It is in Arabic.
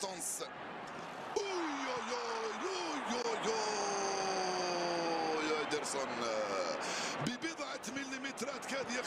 كونستانس اوي اوي ببضعة مليمترات كاد يخ